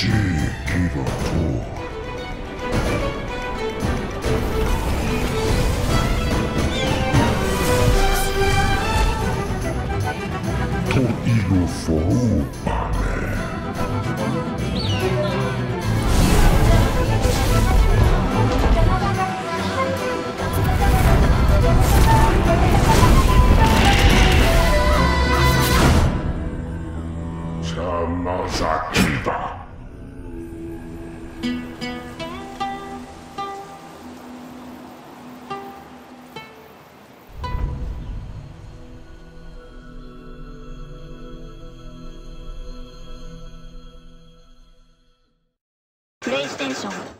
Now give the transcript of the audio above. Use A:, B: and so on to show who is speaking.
A: Diretor. Torino for Chama Zakiba.
B: PlayStation